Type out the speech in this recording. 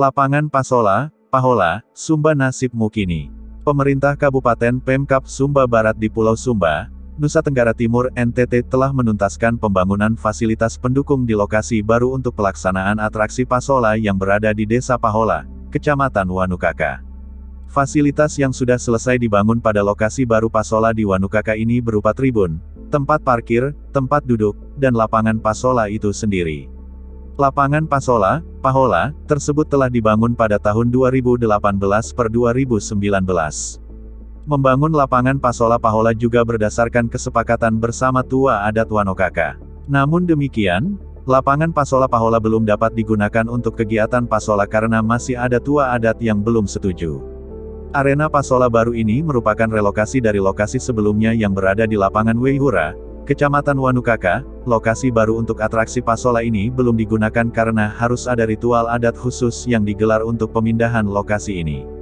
Lapangan Pasola, Pahola, Sumba Nasib Mukini. Pemerintah Kabupaten Pemkap Sumba Barat di Pulau Sumba, Nusa Tenggara Timur NTT telah menuntaskan pembangunan fasilitas pendukung di lokasi baru untuk pelaksanaan atraksi Pasola yang berada di Desa Pahola, Kecamatan Wanukaka. Fasilitas yang sudah selesai dibangun pada lokasi baru Pasola di Wanukaka ini berupa tribun, tempat parkir, tempat duduk, dan lapangan Pasola itu sendiri. Lapangan Pasola, Pahola, tersebut telah dibangun pada tahun 2018 per 2019. Membangun lapangan Pasola Pahola juga berdasarkan kesepakatan bersama tua adat Wanokaka. Namun demikian, lapangan Pasola Pahola belum dapat digunakan untuk kegiatan Pasola karena masih ada tua adat yang belum setuju. Arena Pasola baru ini merupakan relokasi dari lokasi sebelumnya yang berada di lapangan Weihura, Kecamatan Wanukaka, lokasi baru untuk atraksi Pasola ini belum digunakan karena harus ada ritual adat khusus yang digelar untuk pemindahan lokasi ini.